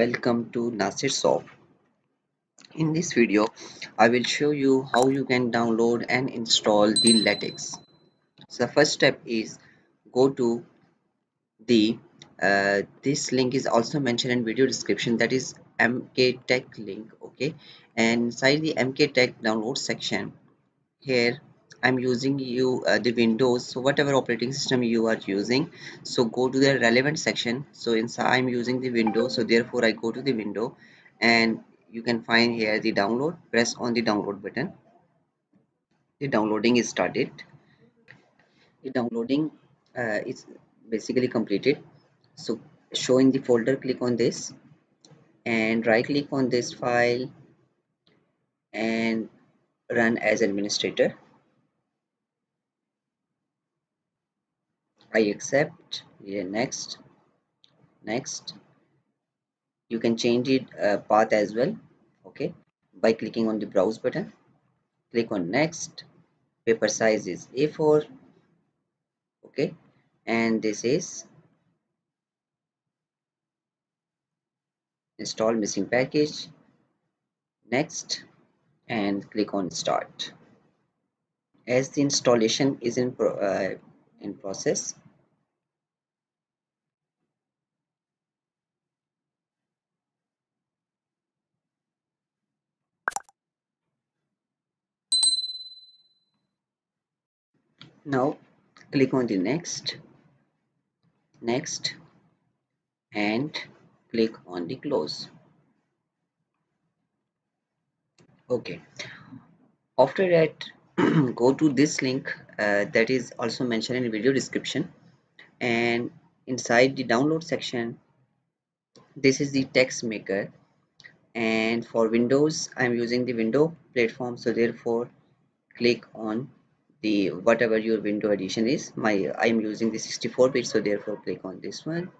welcome to Nasir Soft. In this video, I will show you how you can download and install the LaTeX. So the first step is go to the uh, this link is also mentioned in video description that is MiKTeX link okay and inside the MiKTeX download section here I'm using you uh, the Windows so whatever operating system you are using so go to the relevant section. So inside I'm using the Windows so therefore I go to the window and you can find here the download press on the download button. The downloading is started. The downloading uh, is basically completed. So showing the folder click on this and right click on this file and run as administrator I accept. Next. Next. You can change it uh, path as well. Okay. By clicking on the browse button. Click on next. Paper size is a4 okay. And this is install missing package. Next. And click on start. As the installation is in pro uh, in process now click on the next next and click on the close. Okay. After that go to this link uh, that is also mentioned in video description. And inside the download section this is the Texmaker. And for windows i'm using the window platform. So therefore click on the whatever your window edition is my i'm using the 64 bit so therefore click on this one.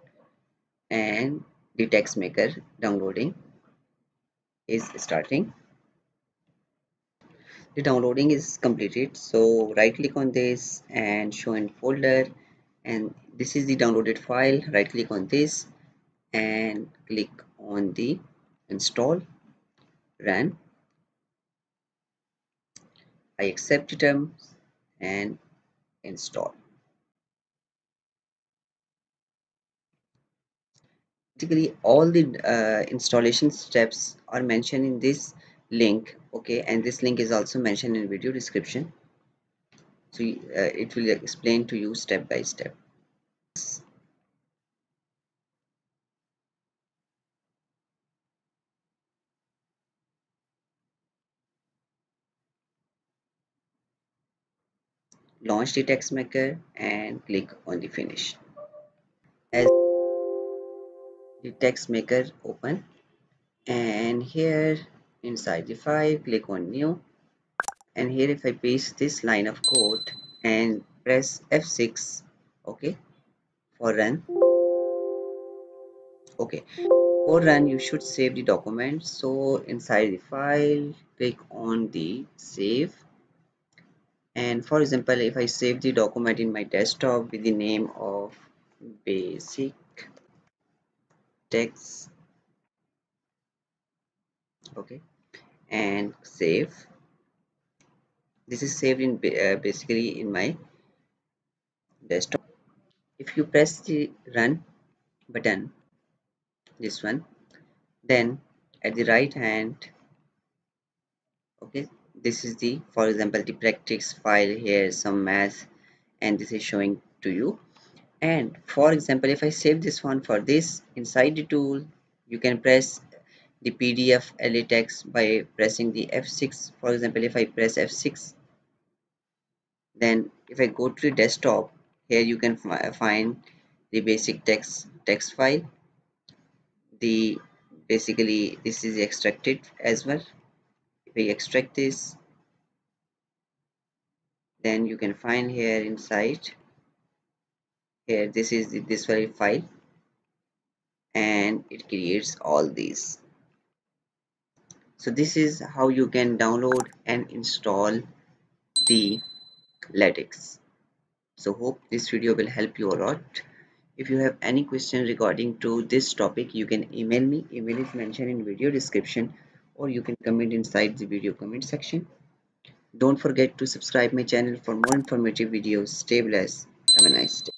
And the Texmaker downloading is starting. The downloading is completed so right click on this and show in folder. And this is the downloaded file. Right click on this and click on the install run. I accept terms and install. Basically all the uh, installation steps are mentioned in this link okay? And this link is also mentioned in video description. So uh, it will explain to you step by step launch the Texmaker and click on the finish. As the Texmaker open and here inside the file click on new. And here if I paste this line of code and press F6 okay for run. Okay for run you should save the document. So inside the file click on the save and for example if I save the document in my desktop with the name of basic text okay and save. This is saved in uh, basically in my desktop. If you press the run button this one then at the right hand okay this is the for example the practice file here some math and this is showing to you. And for example if I save this one for this inside the tool you can press the PDF LaTeX by pressing the F6 for example if I press F6 then if I go to the desktop here you can find the basic text text file. The basically this is extracted as well if I extract this then you can find here inside. Here this is the, this very file. And it creates all these. So this is how you can download and install the latex. So hope this video will help you a lot. If you have any question regarding to this topic you can email me. Email is mentioned in video description or you can comment inside the video comment section. Don't forget to subscribe my channel for more informative videos. Stay blessed. Have a nice day